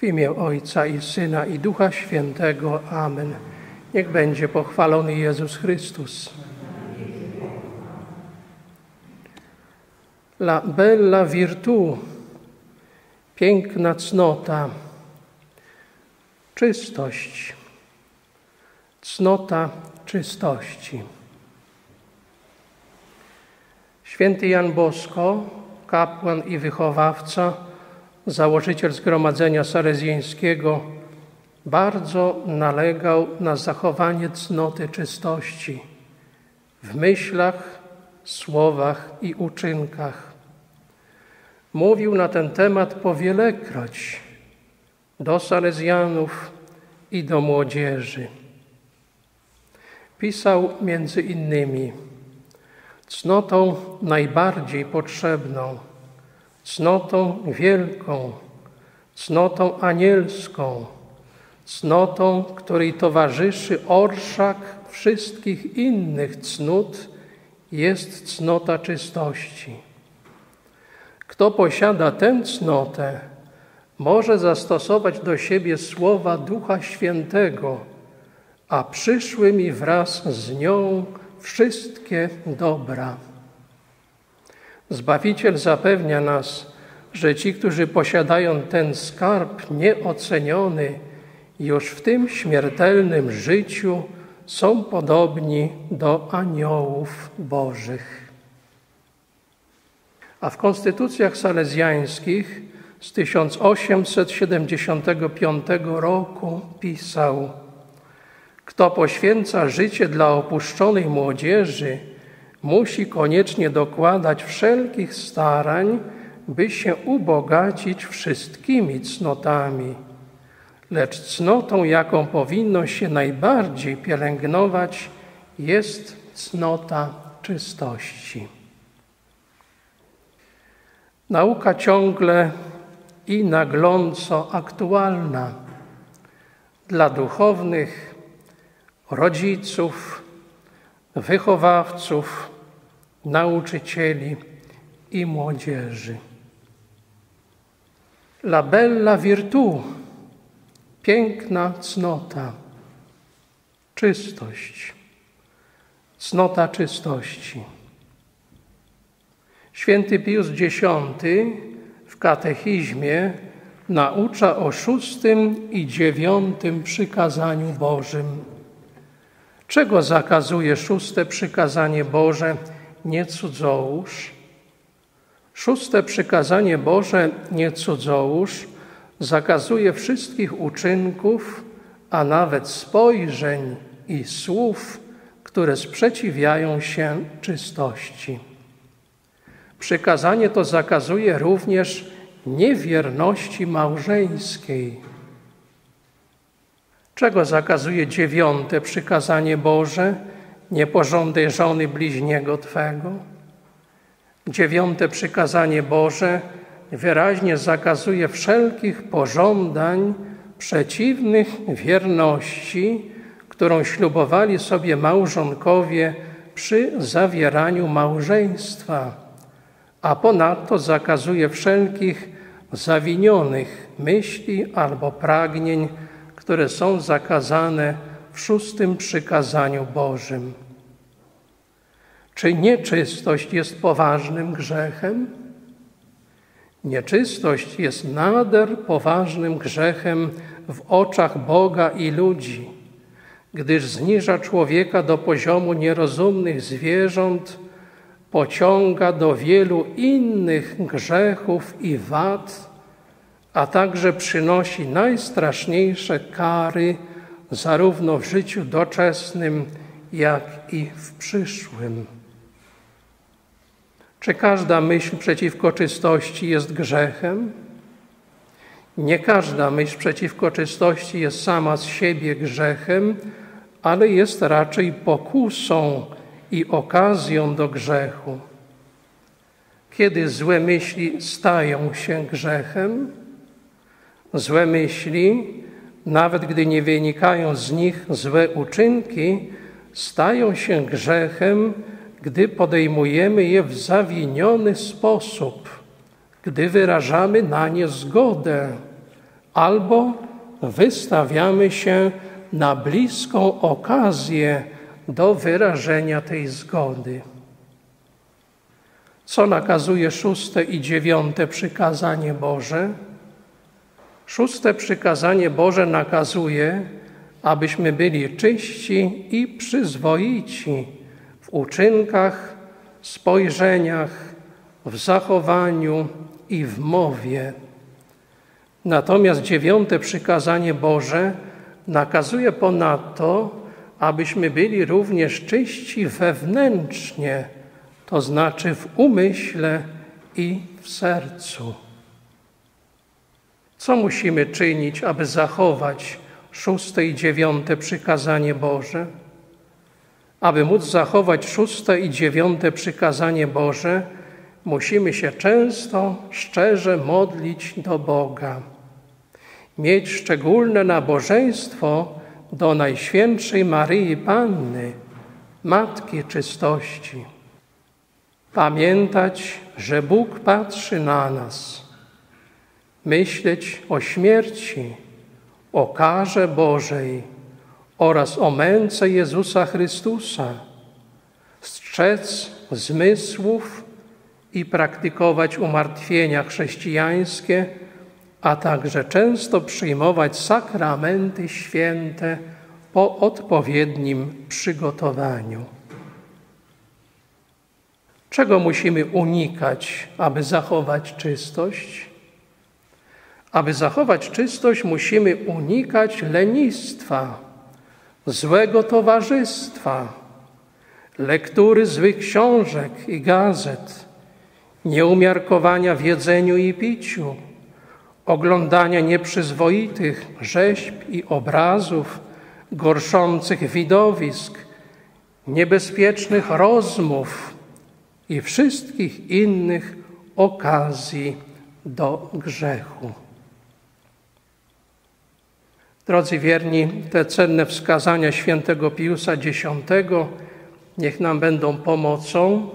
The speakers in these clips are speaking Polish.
W imię Ojca i Syna i Ducha Świętego. Amen. Niech będzie pochwalony Jezus Chrystus. La bella virtu, piękna cnota, czystość, cnota czystości. Święty Jan Bosko, kapłan i wychowawca, założyciel Zgromadzenia Salezjańskiego, bardzo nalegał na zachowanie cnoty czystości w myślach, słowach i uczynkach. Mówił na ten temat powielekroć do Salezjanów i do młodzieży. Pisał między innymi cnotą najbardziej potrzebną, cnotą wielką, cnotą anielską, cnotą, której towarzyszy orszak wszystkich innych cnót, jest cnota czystości. Kto posiada tę cnotę, może zastosować do siebie słowa Ducha Świętego, a przyszły mi wraz z nią wszystkie dobra. Zbawiciel zapewnia nas, że ci, którzy posiadają ten skarb nieoceniony, już w tym śmiertelnym życiu są podobni do aniołów bożych. A w konstytucjach salezjańskich z 1875 roku pisał: Kto poświęca życie dla opuszczonej młodzieży, musi koniecznie dokładać wszelkich starań, by się ubogacić wszystkimi cnotami. Lecz cnotą, jaką powinno się najbardziej pielęgnować, jest cnota czystości. Nauka ciągle i nagląco aktualna dla duchownych, rodziców, wychowawców, nauczycieli i młodzieży. La bella virtu, piękna cnota, czystość, cnota czystości. Święty Pius X w katechizmie naucza o szóstym i dziewiątym przykazaniu Bożym. Czego zakazuje szóste przykazanie Boże? Nie cudzołóż. Szóste przykazanie Boże, nie cudzołóż, zakazuje wszystkich uczynków, a nawet spojrzeń i słów, które sprzeciwiają się czystości. Przykazanie to zakazuje również niewierności małżeńskiej. Czego zakazuje dziewiąte przykazanie Boże? Nie pożądaj żony bliźniego Twego. Dziewiąte przykazanie Boże wyraźnie zakazuje wszelkich pożądań przeciwnych wierności, którą ślubowali sobie małżonkowie przy zawieraniu małżeństwa a ponadto zakazuje wszelkich zawinionych myśli albo pragnień, które są zakazane w szóstym przykazaniu Bożym. Czy nieczystość jest poważnym grzechem? Nieczystość jest nader poważnym grzechem w oczach Boga i ludzi, gdyż zniża człowieka do poziomu nierozumnych zwierząt, pociąga do wielu innych grzechów i wad, a także przynosi najstraszniejsze kary zarówno w życiu doczesnym, jak i w przyszłym. Czy każda myśl przeciwko czystości jest grzechem? Nie każda myśl przeciwko czystości jest sama z siebie grzechem, ale jest raczej pokusą i okazją do grzechu. Kiedy złe myśli stają się grzechem, złe myśli, nawet gdy nie wynikają z nich złe uczynki, stają się grzechem, gdy podejmujemy je w zawiniony sposób, gdy wyrażamy na nie zgodę, albo wystawiamy się na bliską okazję do wyrażenia tej zgody. Co nakazuje szóste i dziewiąte przykazanie Boże? Szóste przykazanie Boże nakazuje, abyśmy byli czyści i przyzwoici uczynkach, spojrzeniach, w zachowaniu i w mowie. Natomiast dziewiąte przykazanie Boże nakazuje ponadto, abyśmy byli również czyści wewnętrznie, to znaczy w umyśle i w sercu. Co musimy czynić, aby zachować szóste i dziewiąte przykazanie Boże? Aby móc zachować szóste i dziewiąte przykazanie Boże, musimy się często, szczerze modlić do Boga. Mieć szczególne nabożeństwo do Najświętszej Maryi Panny, Matki Czystości. Pamiętać, że Bóg patrzy na nas. Myśleć o śmierci, o karze Bożej oraz o męce Jezusa Chrystusa. Strzec zmysłów i praktykować umartwienia chrześcijańskie, a także często przyjmować sakramenty święte po odpowiednim przygotowaniu. Czego musimy unikać, aby zachować czystość? Aby zachować czystość, musimy unikać lenistwa, złego towarzystwa, lektury złych książek i gazet, nieumiarkowania w jedzeniu i piciu, oglądania nieprzyzwoitych rzeźb i obrazów, gorszących widowisk, niebezpiecznych rozmów i wszystkich innych okazji do grzechu. Drodzy wierni, te cenne wskazania świętego Piusa X niech nam będą pomocą,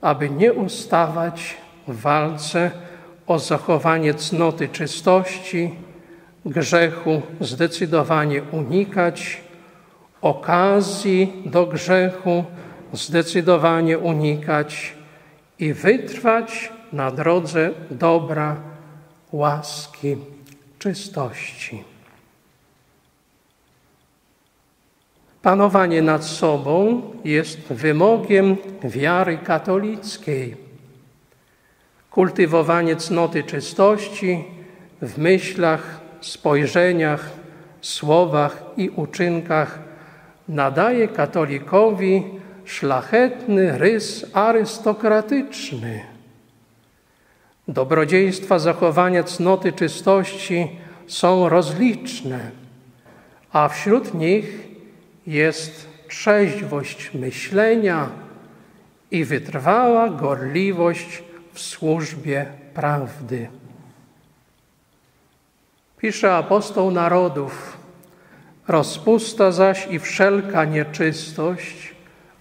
aby nie ustawać w walce o zachowanie cnoty czystości, grzechu zdecydowanie unikać, okazji do grzechu zdecydowanie unikać i wytrwać na drodze dobra, łaski, czystości. Panowanie nad sobą jest wymogiem wiary katolickiej. Kultywowanie cnoty czystości w myślach, spojrzeniach, słowach i uczynkach nadaje katolikowi szlachetny rys arystokratyczny. Dobrodziejstwa zachowania cnoty czystości są rozliczne, a wśród nich jest trzeźwość myślenia i wytrwała gorliwość w służbie prawdy. Pisze apostoł narodów, rozpusta zaś i wszelka nieczystość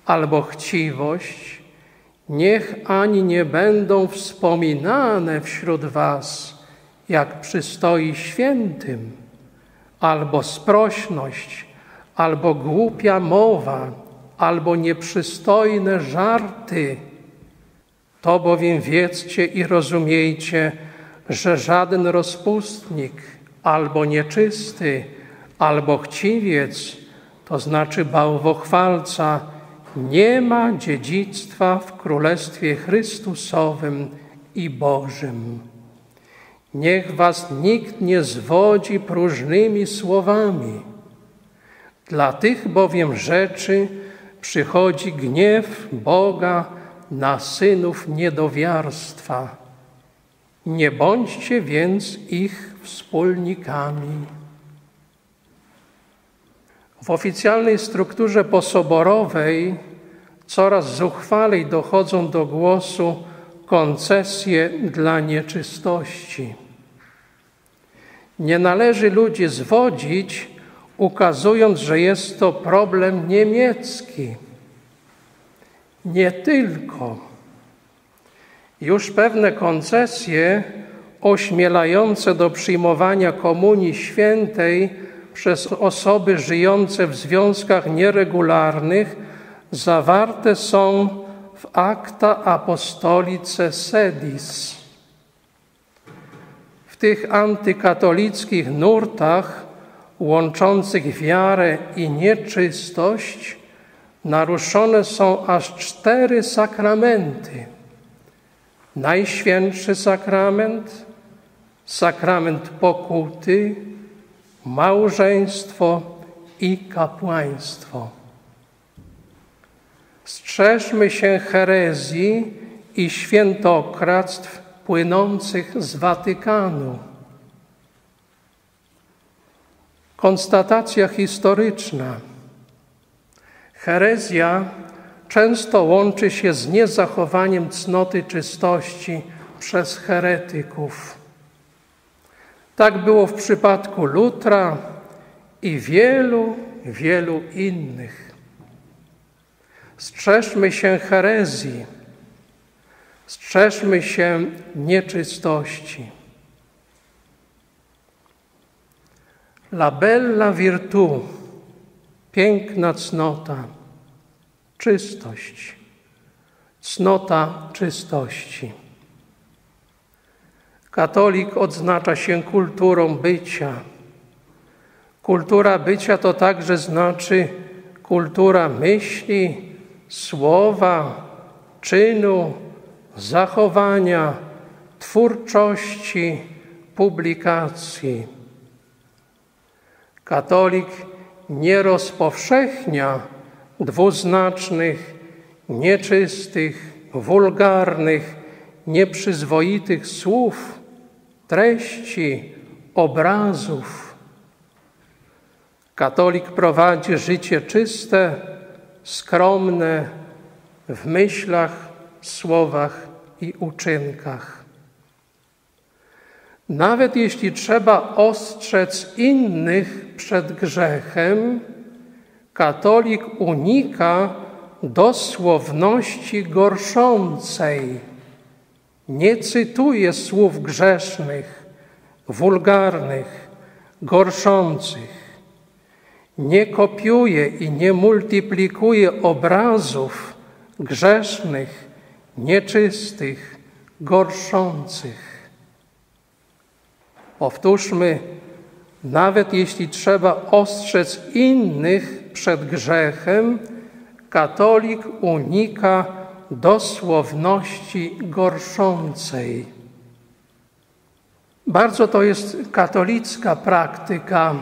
albo chciwość, niech ani nie będą wspominane wśród was, jak przystoi świętym, albo sprośność, albo głupia mowa, albo nieprzystojne żarty. To bowiem wiedzcie i rozumiejcie, że żaden rozpustnik, albo nieczysty, albo chciwiec, to znaczy bałwochwalca, nie ma dziedzictwa w Królestwie Chrystusowym i Bożym. Niech was nikt nie zwodzi próżnymi słowami dla tych bowiem rzeczy przychodzi gniew Boga na synów niedowiarstwa. Nie bądźcie więc ich wspólnikami. W oficjalnej strukturze posoborowej coraz zuchwalej dochodzą do głosu koncesje dla nieczystości. Nie należy ludzi zwodzić, ukazując, że jest to problem niemiecki. Nie tylko. Już pewne koncesje ośmielające do przyjmowania komunii świętej przez osoby żyjące w związkach nieregularnych zawarte są w Acta Apostolice Sedis. W tych antykatolickich nurtach łączących wiarę i nieczystość naruszone są aż cztery sakramenty. Najświętszy sakrament, sakrament pokuty, małżeństwo i kapłaństwo. Strzeżmy się herezji i świętokradztw płynących z Watykanu. Konstatacja historyczna. Herezja często łączy się z niezachowaniem cnoty czystości przez heretyków. Tak było w przypadku Lutra i wielu, wielu innych. Strzeżmy się herezji, strzeżmy się nieczystości. La bella piękna cnota, czystość, cnota czystości. Katolik odznacza się kulturą bycia. Kultura bycia to także znaczy kultura myśli, słowa, czynu, zachowania, twórczości, publikacji. Katolik nie rozpowszechnia dwuznacznych, nieczystych, wulgarnych, nieprzyzwoitych słów, treści, obrazów. Katolik prowadzi życie czyste, skromne w myślach, słowach i uczynkach. Nawet jeśli trzeba ostrzec innych przed grzechem, katolik unika dosłowności gorszącej. Nie cytuje słów grzesznych, wulgarnych, gorszących. Nie kopiuje i nie multiplikuje obrazów grzesznych, nieczystych, gorszących. Powtórzmy, nawet jeśli trzeba ostrzec innych przed grzechem, katolik unika dosłowności gorszącej. Bardzo to jest katolicka praktyka,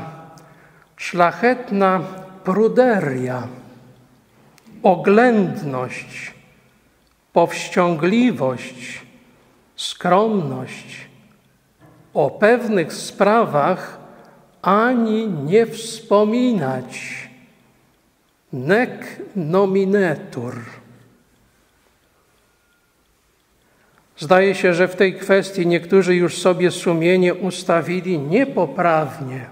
szlachetna pruderia, oględność, powściągliwość, skromność. O pewnych sprawach ani nie wspominać. Nec nominetur. Zdaje się, że w tej kwestii niektórzy już sobie sumienie ustawili niepoprawnie.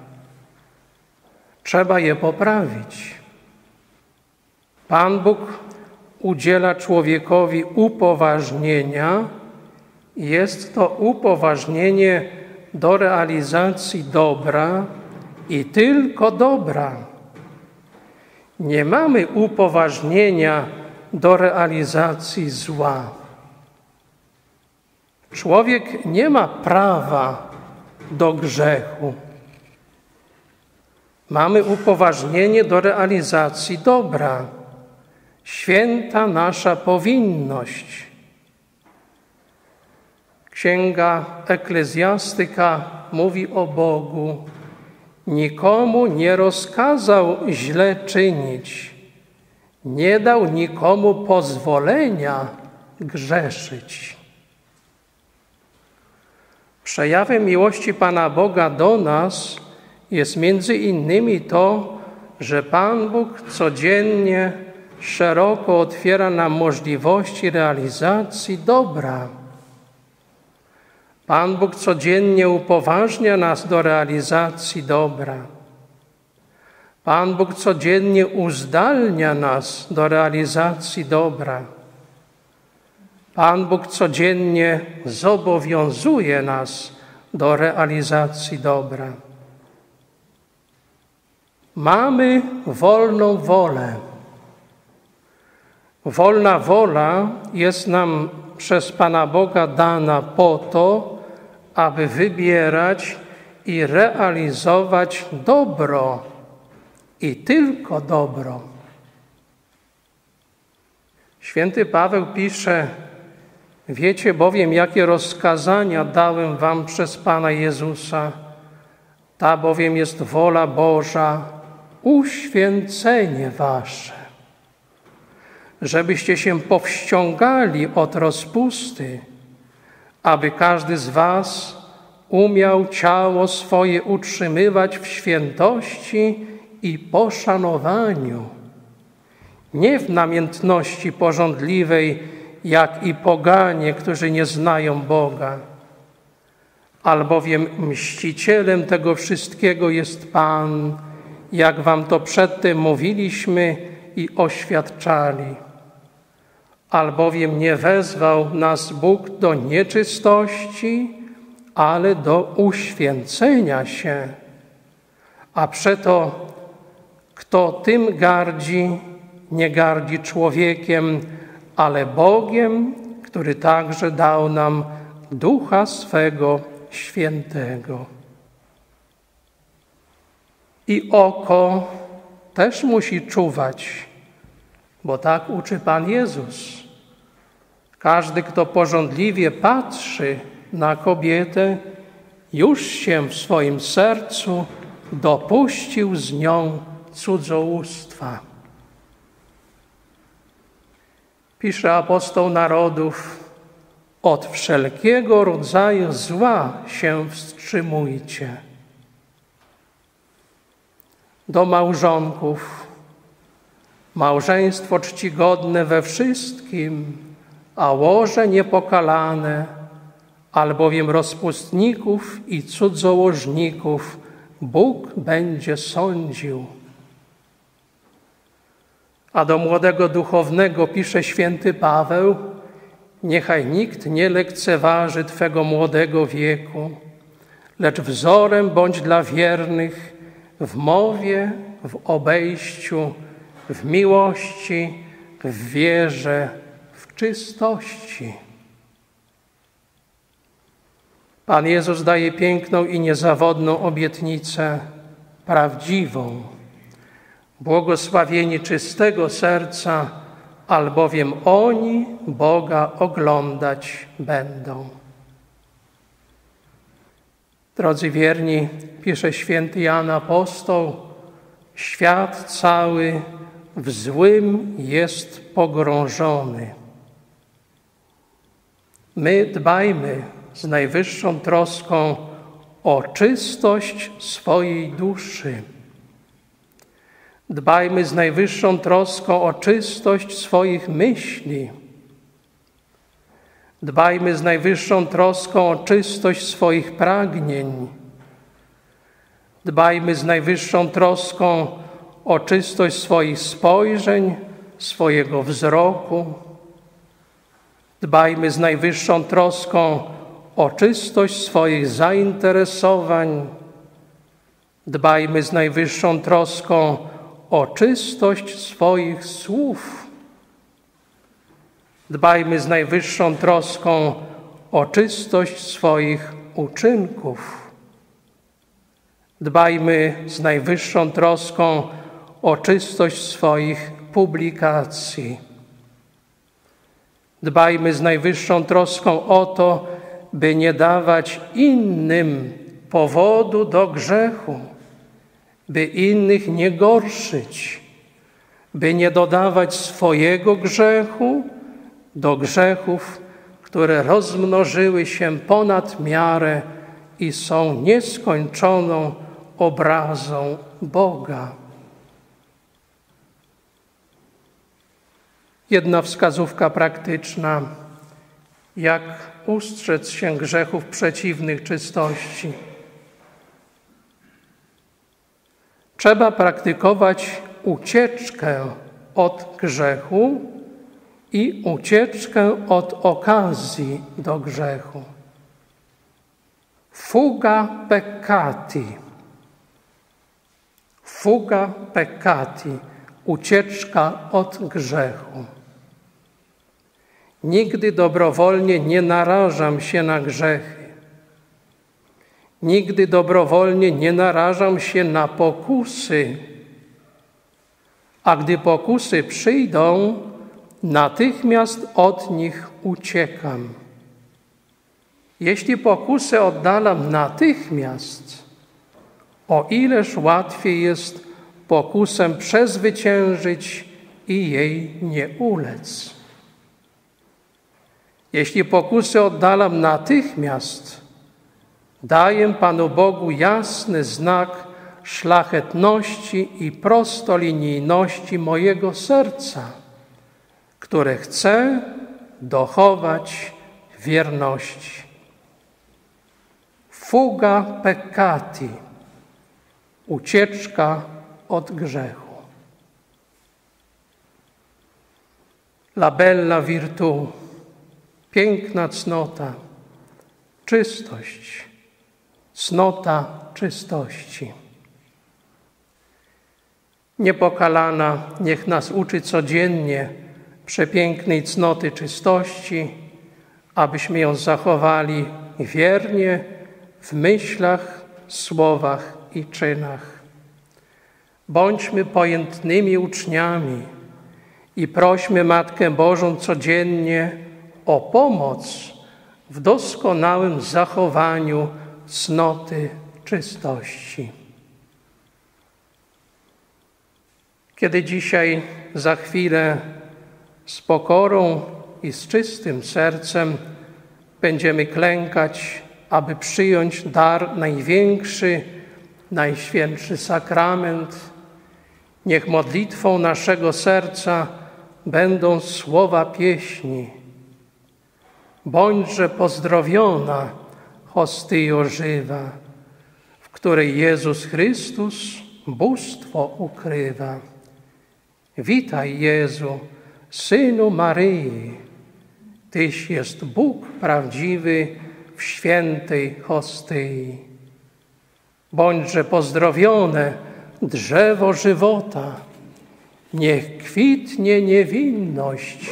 Trzeba je poprawić. Pan Bóg udziela człowiekowi upoważnienia, jest to upoważnienie do realizacji dobra i tylko dobra. Nie mamy upoważnienia do realizacji zła. Człowiek nie ma prawa do grzechu. Mamy upoważnienie do realizacji dobra. Święta nasza powinność. Księga Eklezjastyka mówi o Bogu. Nikomu nie rozkazał źle czynić, nie dał nikomu pozwolenia grzeszyć. Przejawem miłości Pana Boga do nas jest między innymi to, że Pan Bóg codziennie szeroko otwiera nam możliwości realizacji dobra. Pan Bóg codziennie upoważnia nas do realizacji dobra. Pan Bóg codziennie uzdalnia nas do realizacji dobra. Pan Bóg codziennie zobowiązuje nas do realizacji dobra. Mamy wolną wolę. Wolna wola jest nam przez Pana Boga dana po to, aby wybierać i realizować dobro i tylko dobro. Święty Paweł pisze: Wiecie bowiem, jakie rozkazania dałem Wam przez Pana Jezusa. Ta bowiem jest wola Boża, uświęcenie Wasze, żebyście się powściągali od rozpusty, aby każdy z Was umiał ciało swoje utrzymywać w świętości i poszanowaniu, nie w namiętności porządliwej, jak i poganie, którzy nie znają Boga. Albowiem mścicielem tego wszystkiego jest Pan, jak wam to przedtem mówiliśmy i oświadczali. Albowiem nie wezwał nas Bóg do nieczystości, ale do uświęcenia się. A przeto kto tym gardzi, nie gardzi człowiekiem, ale Bogiem, który także dał nam Ducha swego świętego. I oko też musi czuwać, bo tak uczy Pan Jezus. Każdy, kto porządliwie patrzy na kobietę, już się w swoim sercu dopuścił z nią cudzołóstwa. Pisze apostoł narodów, od wszelkiego rodzaju zła się wstrzymujcie. Do małżonków, małżeństwo czcigodne we wszystkim, a łoże niepokalane, albowiem rozpustników i cudzołożników Bóg będzie sądził. A do młodego duchownego pisze święty Paweł: Niechaj nikt nie lekceważy Twego młodego wieku, lecz wzorem bądź dla wiernych w mowie, w obejściu, w miłości, w wierze, czystości. Pan Jezus daje piękną i niezawodną obietnicę, prawdziwą Błogosławieni czystego serca, albowiem oni Boga oglądać będą. Drodzy wierni, pisze święty Jan Apostoł, świat cały w złym jest pogrążony. My dbajmy z najwyższą troską o czystość swojej duszy Dbajmy z najwyższą troską o czystość swoich myśli. Dbajmy z najwyższą troską o czystość swoich pragnień. Dbajmy z najwyższą troską o czystość swoich spojrzeń, swojego wzroku. Dbajmy z najwyższą troską o czystość swoich zainteresowań. Dbajmy z najwyższą troską o czystość swoich słów. Dbajmy z najwyższą troską o czystość swoich uczynków. Dbajmy z najwyższą troską o czystość swoich publikacji. Dbajmy z najwyższą troską o to, by nie dawać innym powodu do grzechu by innych nie gorszyć, by nie dodawać swojego grzechu do grzechów, które rozmnożyły się ponad miarę i są nieskończoną obrazą Boga. Jedna wskazówka praktyczna, jak ustrzec się grzechów przeciwnych czystości. Trzeba praktykować ucieczkę od grzechu i ucieczkę od okazji do grzechu. Fuga peccati. Fuga peccati. Ucieczka od grzechu. Nigdy dobrowolnie nie narażam się na grzechy. Nigdy dobrowolnie nie narażam się na pokusy. A gdy pokusy przyjdą, natychmiast od nich uciekam. Jeśli pokusę oddalam natychmiast, o ileż łatwiej jest pokusem przezwyciężyć i jej nie ulec. Jeśli pokusy oddalam natychmiast, daję Panu Bogu jasny znak szlachetności i prostolinijności mojego serca, które chce dochować wierności. Fuga peccati, ucieczka od grzechu. La bella virtù, piękna cnota, czystość, cnota czystości. Niepokalana niech nas uczy codziennie przepięknej cnoty czystości, abyśmy ją zachowali wiernie w myślach, słowach i czynach. Bądźmy pojętnymi uczniami i prośmy Matkę Bożą codziennie o pomoc w doskonałym zachowaniu cnoty czystości. Kiedy dzisiaj, za chwilę, z pokorą i z czystym sercem będziemy klękać, aby przyjąć dar największy, najświętszy sakrament, niech modlitwą naszego serca będą słowa pieśni. Bądźże pozdrowiona, hostyjo żywa, w której Jezus Chrystus bóstwo ukrywa. Witaj Jezu, Synu Maryi, Tyś jest Bóg prawdziwy w świętej hostyi. Bądźże pozdrowione drzewo żywota, niech kwitnie niewinność,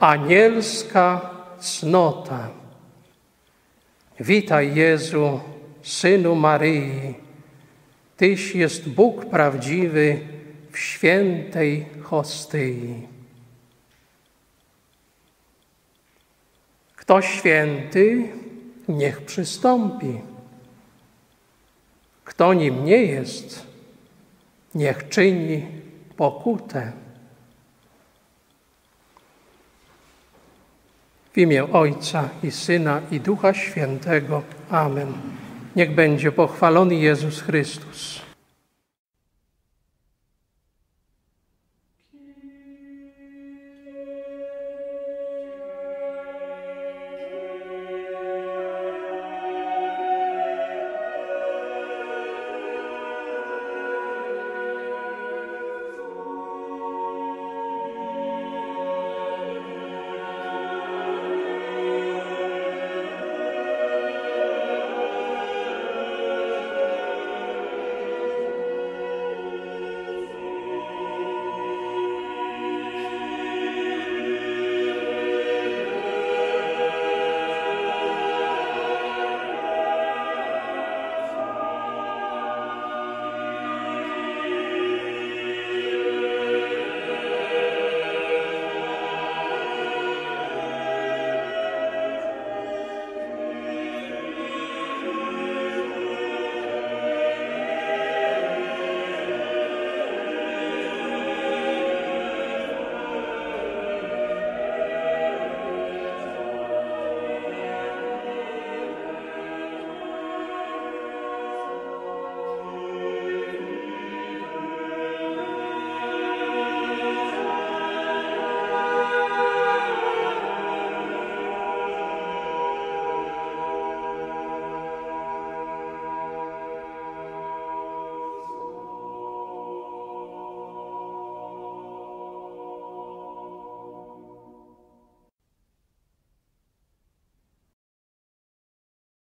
anielska cnota. Witaj Jezu, Synu Maryi, Tyś jest Bóg prawdziwy w świętej hostyi. Kto święty, niech przystąpi. Kto nim nie jest, niech czyni pokutę. W imię Ojca i Syna i Ducha Świętego. Amen. Niech będzie pochwalony Jezus Chrystus.